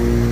you.